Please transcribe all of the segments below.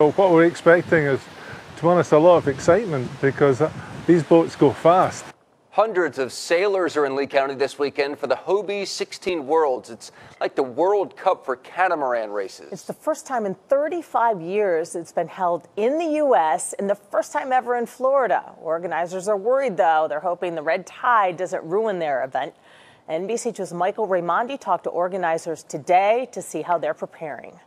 Well, what we're expecting is, to be honest, a lot of excitement because uh, these boats go fast. Hundreds of sailors are in Lee County this weekend for the Hobie 16 Worlds. It's like the World Cup for catamaran races. It's the first time in 35 years it's been held in the U.S. and the first time ever in Florida. Organizers are worried, though. They're hoping the red tide doesn't ruin their event. NBC2's Michael Raimondi talked to organizers today to see how they're preparing.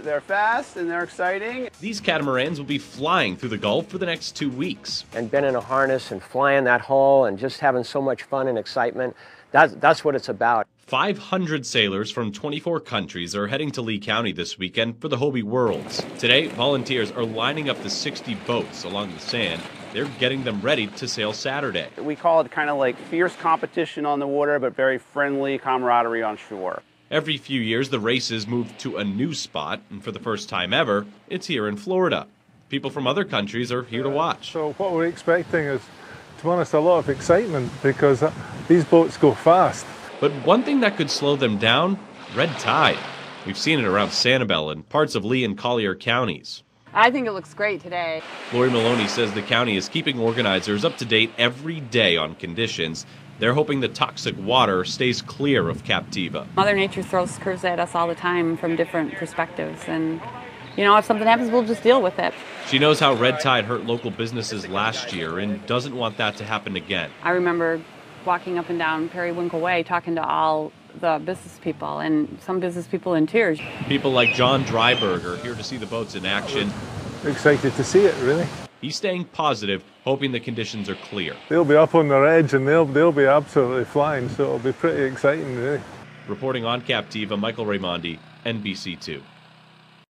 They're fast and they're exciting. These catamarans will be flying through the Gulf for the next two weeks. And been in a harness and flying that hull and just having so much fun and excitement. That's, that's what it's about. 500 sailors from 24 countries are heading to Lee County this weekend for the Hobie Worlds. Today, volunteers are lining up the 60 boats along the sand. They're getting them ready to sail Saturday. We call it kind of like fierce competition on the water, but very friendly camaraderie on shore. Every few years, the races move to a new spot, and for the first time ever, it's here in Florida. People from other countries are here to watch. So what we're expecting is, to be honest, a lot of excitement because uh, these boats go fast. But one thing that could slow them down, red tide. We've seen it around Sanibel and parts of Lee and Collier counties. I think it looks great today. Lori Maloney says the county is keeping organizers up to date every day on conditions they're hoping the toxic water stays clear of Captiva. Mother Nature throws curves at us all the time from different perspectives, and you know, if something happens, we'll just deal with it. She knows how red tide hurt local businesses last year and doesn't want that to happen again. I remember walking up and down Periwinkle Way talking to all the business people and some business people in tears. People like John Dryberg are here to see the boats in action. Excited to see it, really. He's staying positive, hoping the conditions are clear. They'll be up on their edge and they'll, they'll be absolutely flying, so it'll be pretty exciting, really. Reporting on Captiva, Michael Raimondi, NBC2.